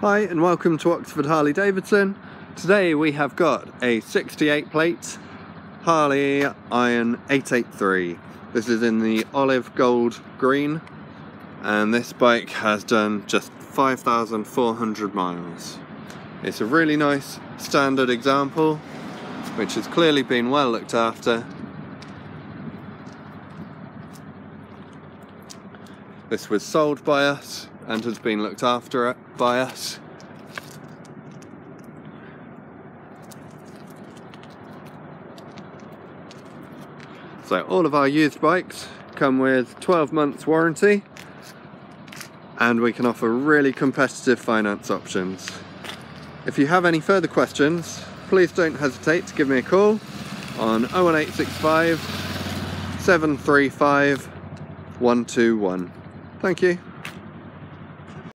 Hi and welcome to Oxford Harley Davidson. Today we have got a 68 plate Harley Iron 883. This is in the olive gold green and this bike has done just 5,400 miles. It's a really nice standard example which has clearly been well looked after. This was sold by us and has been looked after by us. So all of our used bikes come with 12 months warranty and we can offer really competitive finance options. If you have any further questions, please don't hesitate to give me a call on 01865 735 121. Thank you.